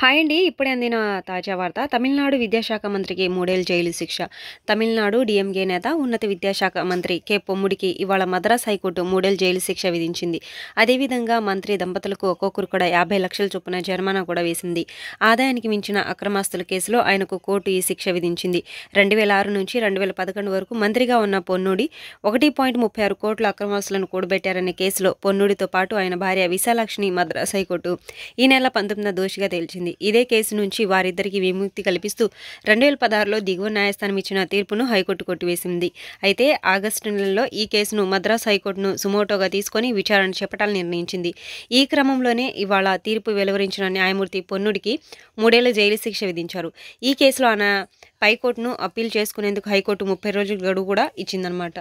Hi అండి. ఇప్పుడే అందిన తాజా వార్త. తమిళనాడు విద్యాశాఖ మంత్రికి మూడేళ్ళ జైలు శిక్ష. తమిళనాడు డీఎంకే నేత, ఉన్నత విద్యాశాఖ మంత్రి కె. పొమ్ముడికి ఇవాళ మద్రాస్ హైకోర్టు మూడేళ్ళ జైలు శిక్ష విధించింది. అదేవిధంగా మంత్రి దంపతులకు ఒక్కొక్కరు కూడా యాభై లక్షల చొప్పున జరిమానా కూడా వేసింది. ఆదాయానికి మించిన అక్రమాస్తుల కేసులో ఆయనకు కోర్టు ఈ శిక్ష విధించింది. రెండు వేల ఆరు నుంచి రెండు వేల పదకొండు వరకు మంత్రిగా ఉన్న పొన్నూడి ఒకటి పాయింట్ ముప్పై ఆరు కోట్ల అక్రమాస్తులను కూడబెట్టారనే కేసులో పొన్నూడితో పాటు ఆయన భార్య విశాలాక్షిని మద్రాస్ హైకోర్టు ఈ నెల పంతొమ్మిదిన దోషిగా తేల్చింది. ఇదే కేసు నుంచి వారిద్దరికి విముక్తి కల్పిస్తూ రెండు వేల పదహారులో దిగువ న్యాయస్థానం ఇచ్చిన తీర్పును హైకోర్టు కొట్టివేసింది. అయితే ఆగస్టు నెలలో ఈ కేసును మద్రాస్ హైకోర్టును సుమోటోగా తీసుకొని విచారణ చేపట్టాలని నిర్ణయించింది. ఈ క్రమంలోనే ఇవాళ తీర్పు వెలువరించిన న్యాయమూర్తి పొన్నుడికి మూడేళ్ళ జైలు శిక్ష విధించారు. ఈ కేసులో ఆయన పైకోర్టును అప్పీల్ చేసుకునేందుకు హైకోర్టు ముప్పై రోజుల గడువు కూడా ఇచ్చిందన్నమాట.